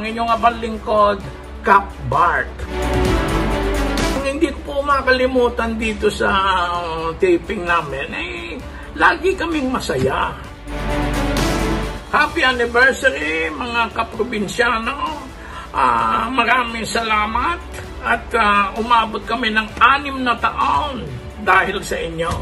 Ang inyong abang lingkod, Cap Bart. Hindi ko po makalimutan dito sa um, taping namin, eh, lagi kaming masaya. Happy anniversary mga kaprobinsyano. Ah, maraming salamat at ah, umabot kami ng anim na taon dahil sa inyo.